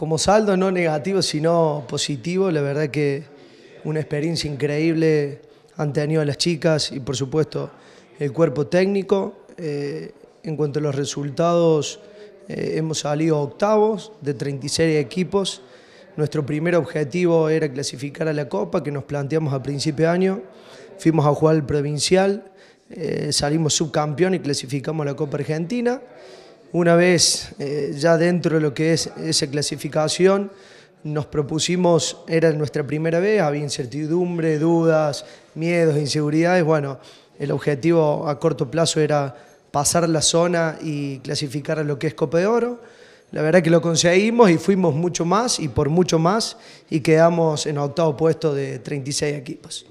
Como saldo no negativo, sino positivo, la verdad que una experiencia increíble han tenido las chicas y por supuesto el cuerpo técnico. Eh, en cuanto a los resultados, eh, hemos salido octavos de 36 equipos. Nuestro primer objetivo era clasificar a la Copa, que nos planteamos a principio de año. Fuimos a jugar el provincial, eh, salimos subcampeón y clasificamos a la Copa Argentina. Una vez eh, ya dentro de lo que es esa clasificación, nos propusimos, era nuestra primera vez, había incertidumbre, dudas, miedos, inseguridades. Bueno, el objetivo a corto plazo era pasar la zona y clasificar a lo que es Copa de Oro. La verdad que lo conseguimos y fuimos mucho más y por mucho más y quedamos en octavo puesto de 36 equipos.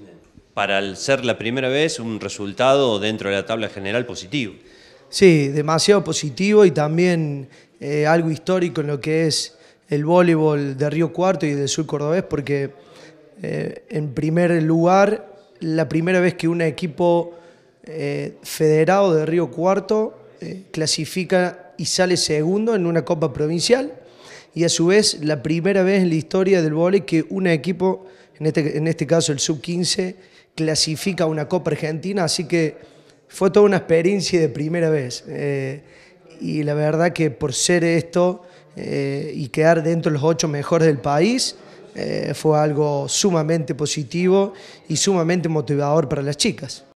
Para ser la primera vez, un resultado dentro de la tabla general positivo. Sí, demasiado positivo y también eh, algo histórico en lo que es el voleibol de Río Cuarto y del sur cordobés, porque eh, en primer lugar, la primera vez que un equipo eh, federado de Río Cuarto clasifica y sale segundo en una Copa Provincial, y a su vez la primera vez en la historia del voleibol que un equipo, en este, en este caso el Sub-15, clasifica a una Copa Argentina, así que fue toda una experiencia de primera vez. Eh, y la verdad que por ser esto eh, y quedar dentro de los ocho mejores del país, eh, fue algo sumamente positivo y sumamente motivador para las chicas.